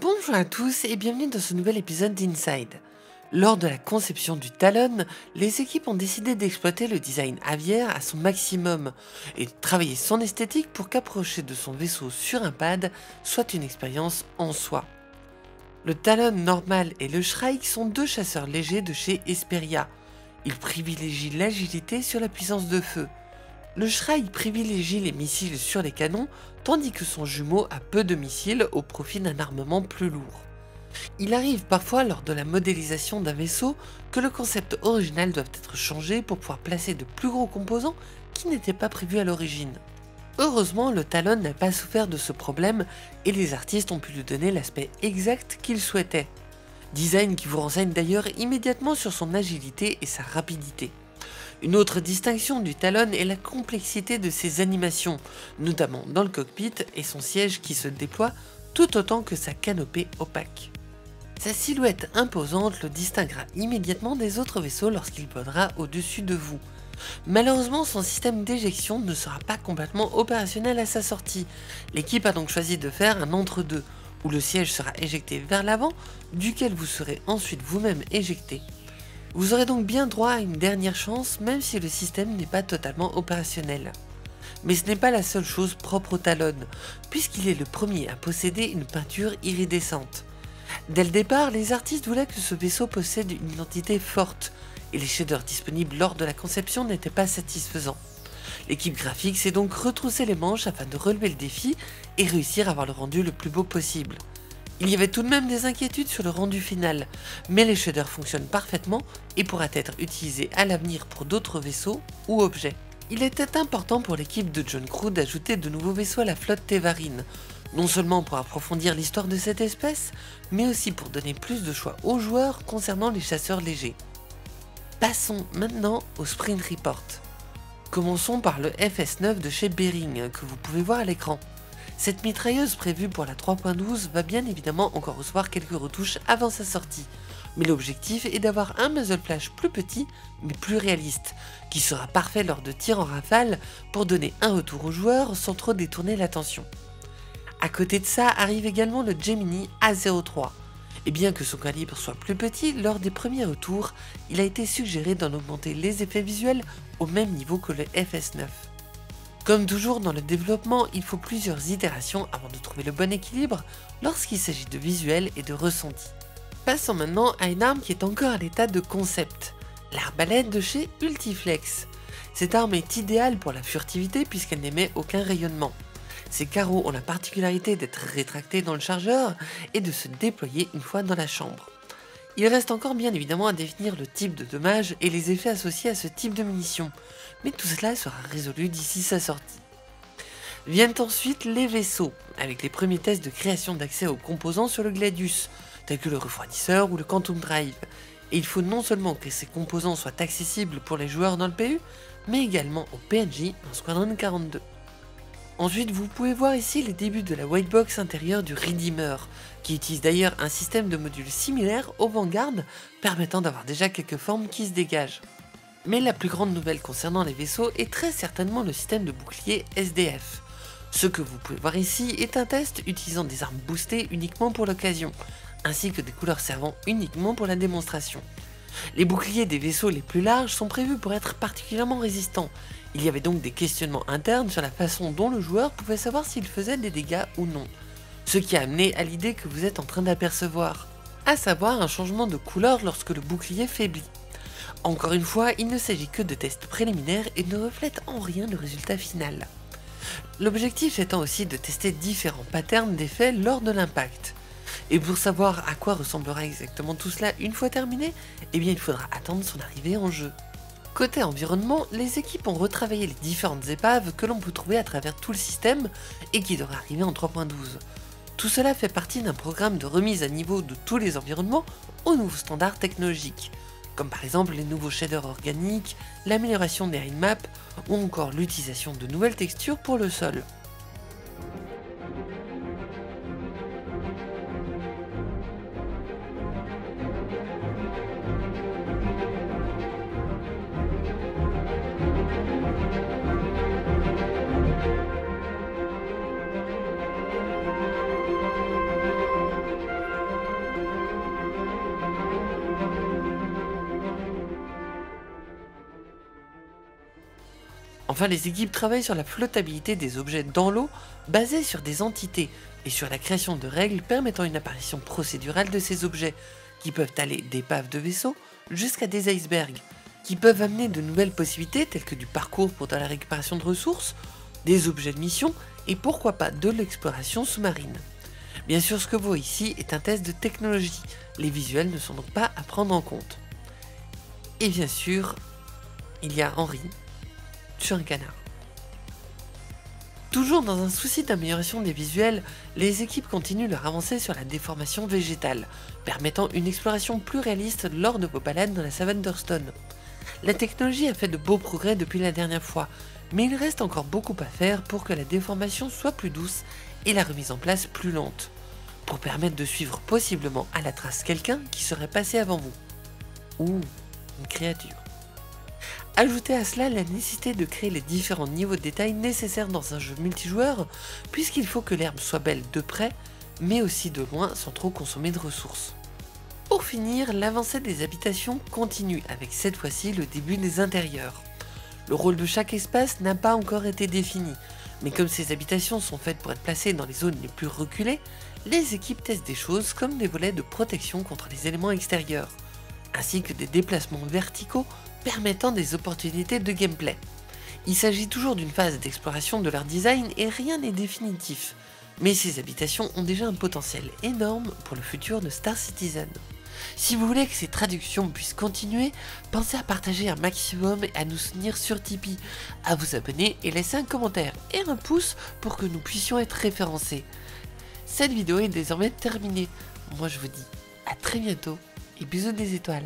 Bonjour à tous et bienvenue dans ce nouvel épisode d'Inside. Lors de la conception du Talon, les équipes ont décidé d'exploiter le design aviaire à son maximum et de travailler son esthétique pour qu'approcher de son vaisseau sur un pad soit une expérience en soi. Le Talon normal et le Shrike sont deux chasseurs légers de chez Esperia. Ils privilégient l'agilité sur la puissance de feu. Le Shrike privilégie les missiles sur les canons, tandis que son jumeau a peu de missiles au profit d'un armement plus lourd. Il arrive parfois lors de la modélisation d'un vaisseau que le concept original doit être changé pour pouvoir placer de plus gros composants qui n'étaient pas prévus à l'origine. Heureusement, le Talon n'a pas souffert de ce problème et les artistes ont pu lui donner l'aspect exact qu'ils souhaitaient. Design qui vous renseigne d'ailleurs immédiatement sur son agilité et sa rapidité. Une autre distinction du Talon est la complexité de ses animations, notamment dans le cockpit et son siège qui se déploie tout autant que sa canopée opaque. Sa silhouette imposante le distinguera immédiatement des autres vaisseaux lorsqu'il volera au-dessus de vous. Malheureusement, son système d'éjection ne sera pas complètement opérationnel à sa sortie. L'équipe a donc choisi de faire un entre-deux, où le siège sera éjecté vers l'avant, duquel vous serez ensuite vous-même éjecté. Vous aurez donc bien droit à une dernière chance même si le système n'est pas totalement opérationnel. Mais ce n'est pas la seule chose propre au Talon, puisqu'il est le premier à posséder une peinture iridescente. Dès le départ, les artistes voulaient que ce vaisseau possède une identité forte, et les shaders disponibles lors de la conception n'étaient pas satisfaisants. L'équipe graphique s'est donc retroussé les manches afin de relever le défi et réussir à avoir le rendu le plus beau possible. Il y avait tout de même des inquiétudes sur le rendu final, mais les shaders fonctionnent parfaitement et pourraient être utilisés à l'avenir pour d'autres vaisseaux ou objets. Il était important pour l'équipe de John Crew d'ajouter de nouveaux vaisseaux à la flotte Tevarine, non seulement pour approfondir l'histoire de cette espèce, mais aussi pour donner plus de choix aux joueurs concernant les chasseurs légers. Passons maintenant au Sprint Report. Commençons par le FS9 de chez Bering que vous pouvez voir à l'écran. Cette mitrailleuse prévue pour la 3.12 va bien évidemment encore recevoir quelques retouches avant sa sortie, mais l'objectif est d'avoir un muzzle flash plus petit mais plus réaliste, qui sera parfait lors de tirs en rafale pour donner un retour au joueur sans trop détourner l'attention. À côté de ça arrive également le Gemini A03, et bien que son calibre soit plus petit, lors des premiers retours, il a été suggéré d'en augmenter les effets visuels au même niveau que le FS9. Comme toujours dans le développement, il faut plusieurs itérations avant de trouver le bon équilibre lorsqu'il s'agit de visuel et de ressenti. Passons maintenant à une arme qui est encore à l'état de concept, l'arbalète de chez Ultiflex. Cette arme est idéale pour la furtivité puisqu'elle n'émet aucun rayonnement. Ses carreaux ont la particularité d'être rétractés dans le chargeur et de se déployer une fois dans la chambre. Il reste encore bien évidemment à définir le type de dommage et les effets associés à ce type de munition, mais tout cela sera résolu d'ici sa sortie. Viennent ensuite les vaisseaux, avec les premiers tests de création d'accès aux composants sur le Gladius, tels que le refroidisseur ou le Quantum Drive, et il faut non seulement que ces composants soient accessibles pour les joueurs dans le PU, mais également au PNJ dans Squadron 42. Ensuite, vous pouvez voir ici les débuts de la whitebox intérieure du Redeemer, qui utilise d'ailleurs un système de modules similaire au Vanguard, permettant d'avoir déjà quelques formes qui se dégagent. Mais la plus grande nouvelle concernant les vaisseaux est très certainement le système de bouclier SDF. Ce que vous pouvez voir ici est un test utilisant des armes boostées uniquement pour l'occasion, ainsi que des couleurs servant uniquement pour la démonstration. Les boucliers des vaisseaux les plus larges sont prévus pour être particulièrement résistants, il y avait donc des questionnements internes sur la façon dont le joueur pouvait savoir s'il faisait des dégâts ou non. Ce qui a amené à l'idée que vous êtes en train d'apercevoir, à savoir un changement de couleur lorsque le bouclier faiblit. Encore une fois, il ne s'agit que de tests préliminaires et ne reflète en rien le résultat final. L'objectif étant aussi de tester différents patterns d'effets lors de l'impact. Et pour savoir à quoi ressemblera exactement tout cela une fois terminé, eh bien il faudra attendre son arrivée en jeu. Côté environnement, les équipes ont retravaillé les différentes épaves que l'on peut trouver à travers tout le système et qui devraient arriver en 3.12. Tout cela fait partie d'un programme de remise à niveau de tous les environnements aux nouveaux standards technologiques, comme par exemple les nouveaux shaders organiques, l'amélioration des maps ou encore l'utilisation de nouvelles textures pour le sol. Enfin, les équipes travaillent sur la flottabilité des objets dans l'eau basés sur des entités et sur la création de règles permettant une apparition procédurale de ces objets, qui peuvent aller d'épaves de vaisseaux jusqu'à des icebergs, qui peuvent amener de nouvelles possibilités telles que du parcours pour la récupération de ressources, des objets de mission et pourquoi pas de l'exploration sous-marine. Bien sûr, ce que vous voyez ici est un test de technologie, les visuels ne sont donc pas à prendre en compte. Et bien sûr, il y a Henri un canard. Toujours dans un souci d'amélioration des visuels, les équipes continuent leur avancée sur la déformation végétale, permettant une exploration plus réaliste lors de vos balades dans la savane d'Hurston. La technologie a fait de beaux progrès depuis la dernière fois, mais il reste encore beaucoup à faire pour que la déformation soit plus douce et la remise en place plus lente, pour permettre de suivre possiblement à la trace quelqu'un qui serait passé avant vous. Ou une créature. Ajoutez à cela la nécessité de créer les différents niveaux de détail nécessaires dans un jeu multijoueur, puisqu'il faut que l'herbe soit belle de près, mais aussi de loin sans trop consommer de ressources. Pour finir, l'avancée des habitations continue avec cette fois-ci le début des intérieurs. Le rôle de chaque espace n'a pas encore été défini, mais comme ces habitations sont faites pour être placées dans les zones les plus reculées, les équipes testent des choses comme des volets de protection contre les éléments extérieurs, ainsi que des déplacements verticaux permettant des opportunités de gameplay. Il s'agit toujours d'une phase d'exploration de leur design et rien n'est définitif, mais ces habitations ont déjà un potentiel énorme pour le futur de Star Citizen. Si vous voulez que ces traductions puissent continuer, pensez à partager un maximum et à nous soutenir sur Tipeee, à vous abonner et laisser un commentaire et un pouce pour que nous puissions être référencés. Cette vidéo est désormais terminée. Moi je vous dis à très bientôt et bisous des étoiles.